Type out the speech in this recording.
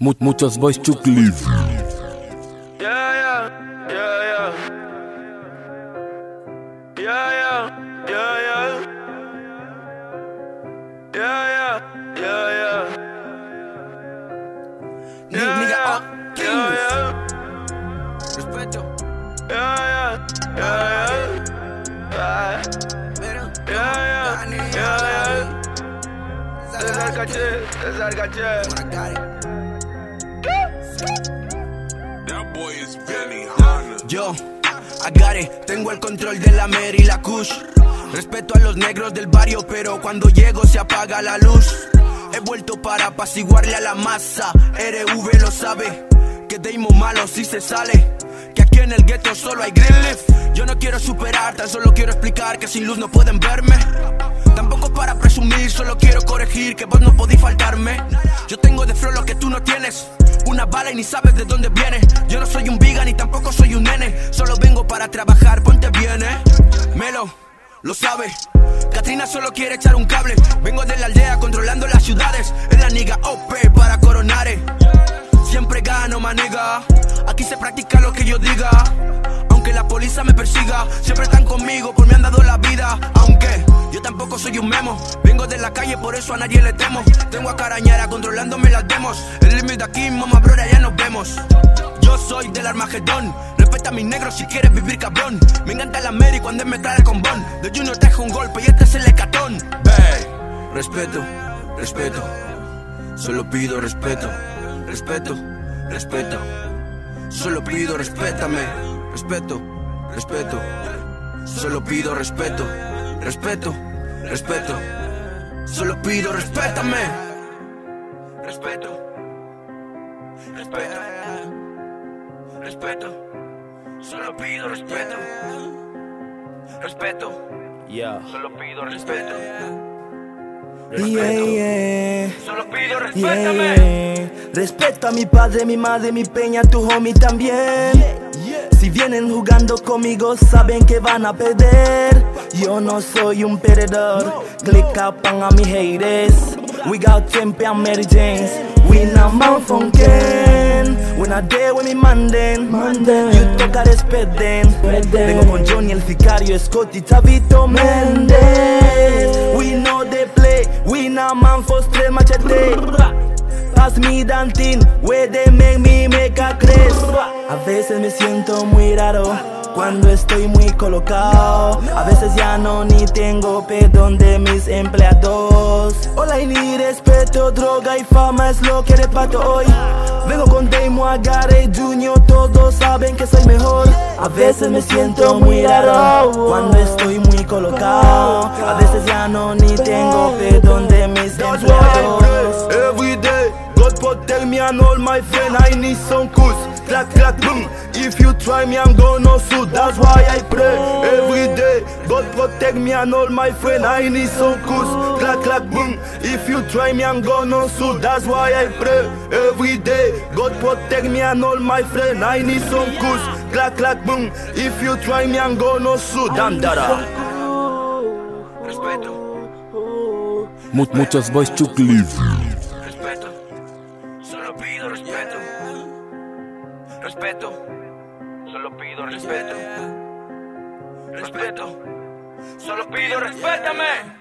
Mu- muchos boys to live. Yeah, yeah, yeah, yeah. Yeah, yeah, yeah, yeah. Yeah, yeah, yeah, yeah. Ni- nigga, up, yeah, yeah, Respeto, yeah, yeah, yeah, yeah. Yeah, yeah, yeah, yeah. César Caché, César Caché. Yo, it, tengo el control de la Mary y la Kush. Respeto a los negros del barrio, pero cuando llego se apaga la luz. He vuelto para apaciguarle a la masa. RV lo sabe, que Deimo malo si se sale. Que aquí en el gueto solo hay green leaf. Yo no quiero superar, tan solo quiero explicar que sin luz no pueden verme. Tampoco para presumir, solo quiero corregir que vos no podís faltarme. Yo tengo de flow lo que tú no tienes. Una bala y ni sabes de dónde viene. Yo no soy un vegan ni tampoco soy un nene. Solo vengo para trabajar, ponte bien, eh. Melo, lo sabe. Katrina solo quiere echar un cable. Vengo de la aldea controlando las ciudades. Es la niga OP para coronar. eh. Siempre gano, maniga. Aquí se practica lo que yo diga. Aunque la policía me persiga, siempre están conmigo, por me han dado la vida. Aunque yo tampoco soy un memo, de la calle, por eso a nadie le temo. Tengo a Carañara controlándome las demos. El límite aquí, mamá, bro, ya nos vemos. Yo soy del Armagedón, respeta a mis negros si quieres vivir cabrón. Me encanta la Mary cuando me trae el combón. De Junior dejo un golpe y este es el hecatón. Bay, respeto, respeto. Solo pido respeto, respeto, respeto. Solo pido respétame, respeto, respeto. Solo pido respeto, respeto, respeto. Solo pido respétame. Respeto, respeto, respeto. Solo pido respeto, respeto. Yeah. Solo pido respeto. Yeah, yeah, Solo pido yeah, respétame. yeah. Respeto a mi padre, mi madre, mi peña, tu homie también. Si vienen jugando conmigo, saben que van a perder. Yo no soy un perdedor. Click up a mi haters. We got and Mary James. We not man funkin'. We not there with me manden. You toca respeten. Vengo con Johnny el Sicario, Scotty, Tabito Mendes. We know they play. We not man for straight machete. Pass me dantin, where they make me veces me siento muy raro cuando estoy muy colocado. A veces ya no ni tengo perdón de mis empleados. Hola y ni respeto, droga y fama es lo que reparto hoy. Vengo con Demo, Agarre Junior, todos saben que soy mejor. A veces me siento muy raro cuando estoy muy colocado. A veces ya no ni tengo perdón de mis empleados. Every day, God protect me and all my friends. I need some. Clack, clack, boom. If you try me, I'm gonna shoot. That's why I pray every day. God protect me and all my friends. I need some cools. Clack, clack, boom. If you try me, I'm gonna shoot. That's why I pray every day. God protect me and all my friends. I need some cools. Clack, clack, boom. If you try me, I'm gonna shoot. Damn, dada. Respeto, Mu- muchos boys to live. Respeto, Solo pido respeto. respeto. Solo pido respétame.